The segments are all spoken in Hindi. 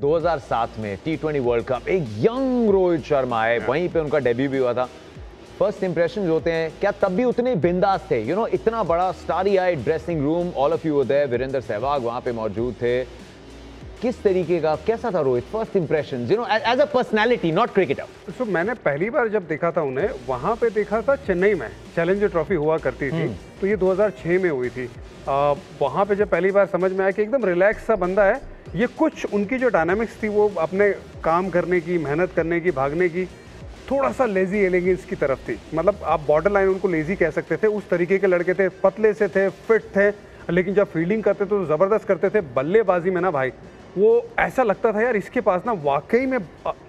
2007 में टी ट्वेंटी वर्ल्ड कप एक यंग रोहित शर्मा आए वहीं पे उनका डेब्यू भी हुआ था। फ़र्स्ट इंप्रेशन होते हैं क्या तब भी उतने बिंदास थे? यू you नो know, इतना बड़ा starry I dressing room all of you उदय वीरेंद्र सहवाग वहाँ पे मौजूद थे। किस तरीके का कैसा था Rohit? First impression you know as a personality not cricketer so मैंने पहली बार जब देखा था उन्हें वहाँ पे देखा था चेन्नई में चैलेंजर ट्रॉफी हुआ करती थी। तो ये 2006 में हुई थी। आ, वहाँ पे जब पहली बार समझ में आया कि एकदम रिलैक्स सा बंदा है ये कुछ उनकी जो डायनामिक्स थी वो अपने काम करने की मेहनत करने की भागने की थोड़ा सा लेजी एलिगेंस की तरफ़ थी। मतलब आप बॉर्डर लाइन उनको लेजी कह सकते थे उस तरीके के लड़के थे पतले से थे फिट थे लेकिन जब फील्डिंग करते थे तो ज़बरदस्त करते थे बल्लेबाजी में ना भाई वो ऐसा लगता था यार इसके पास ना वाकई में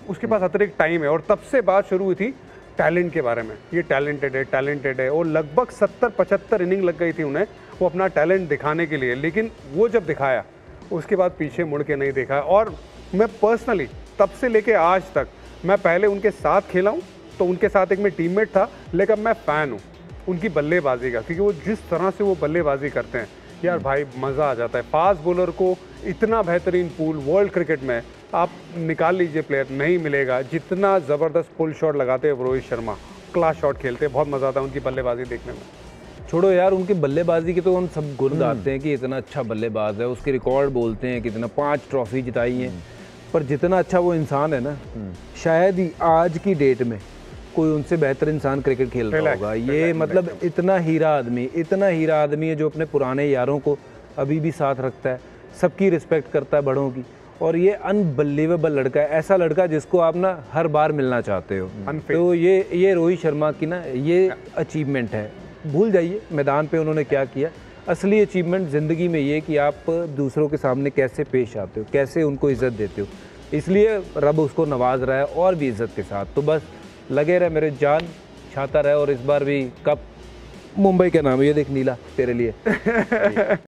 उसके पास अतिरिक्त टाइम है। और तब से बात शुरू हुई थी टैलेंट के बारे में। ये टैलेंटेड है टैलेंटेड है। और लगभग सत्तर पचहत्तर इनिंग लग गई थी उन्हें वो अपना टैलेंट दिखाने के लिए। लेकिन वो जब दिखाया, उसके बाद पीछे मुड़ के नहीं देखा। और मैं पर्सनली तब से लेके आज तक मैं पहले उनके साथ खेला हूँ तो उनके साथ एक मैं टीममेट था, लेकिन मैं फ़ैन हूँ उनकी बल्लेबाजी का। क्योंकि वो जिस तरह से वो बल्लेबाजी करते हैं यार भाई मज़ा आ जाता है। फास्ट बॉलर को इतना बेहतरीन पूल वर्ल्ड क्रिकेट में आप निकाल लीजिए प्लेयर नहीं मिलेगा। जितना ज़बरदस्त पुल शॉट लगाते हैं रोहित शर्मा क्लास शॉट खेलते हैं बहुत मज़ा आता है उनकी बल्लेबाजी देखने में। छोड़ो यार उनकी बल्लेबाजी के तो हम सब गुण गाते हैं कि इतना अच्छा बल्लेबाज है उसके रिकॉर्ड बोलते हैं कितना पाँच ट्रॉफी जिताई हैं। पर जितना अच्छा वो इंसान है ना शायद ही आज की डेट में कोई उनसे बेहतर इंसान क्रिकेट खेल रहा होगा। ये मतलब इतना हीरा आदमी इतना हीरा आदमी है जो अपने पुराने यारों को अभी भी साथ रखता है सबकी रिस्पेक्ट करता है बड़ों की। और ये अनबलीवेबल लड़का है ऐसा लड़का जिसको आप ना हर बार मिलना चाहते हो। तो ये ये रोहित शर्मा की ना ये अचीवमेंट है। भूल जाइए मैदान पे उन्होंने क्या किया? असली अचीवमेंट ज़िंदगी में ये कि आप दूसरों के सामने कैसे पेश आते हो कैसे उनको इज़्ज़त देते हो। इसलिए रब उसको नवाज़ रहा है और भी इज़्ज़त के साथ। तो बस लगे रहे मेरे जान, छाता रहे और इस बार भी कप। मुंबई के नाम ये देख नीला, तेरे लिए।